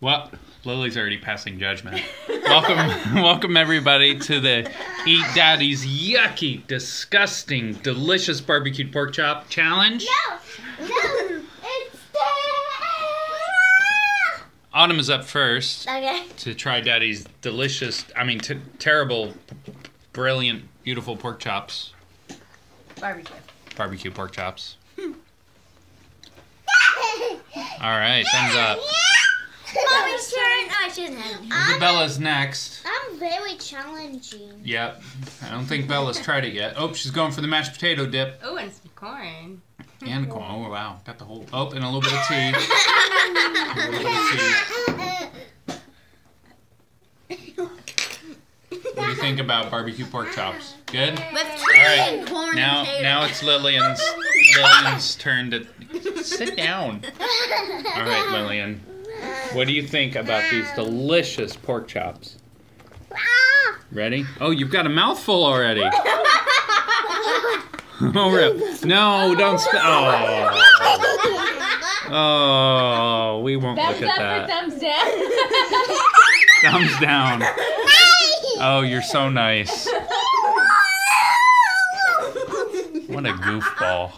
Well, Lily's already passing judgment. welcome, welcome everybody to the Eat Daddy's yucky, disgusting, delicious barbecued pork chop challenge. No, no, it's Autumn is up first Okay. to try Daddy's delicious, I mean, t- terrible, brilliant, beautiful pork chops, Barbecue. barbecue pork chops. Hmm. All right, thumbs up. Mommy's turn. Oh, I shouldn't have. Isabella's next. I'm very challenging. Yep. I don't think Bella's tried it yet. Oh, she's going for the mashed potato dip Oh, and some corn. and corn. Oh wow, got the whole. Oh, and a little bit of tea. A little bit of tea. What do you think about barbecue pork chops? Good. With All right. corn Now, and potato. now it's Lillian's. Lillian's turn to sit down. All right, Lillian. What do you think about these delicious pork chops? Ah! Ready? Oh, you've got a mouthful already. oh, rip. No, don't spit. Oh. Oh, we won't Thumbs look at or that. thumbs down? Thumbs down. Oh, you're so nice. What a goofball.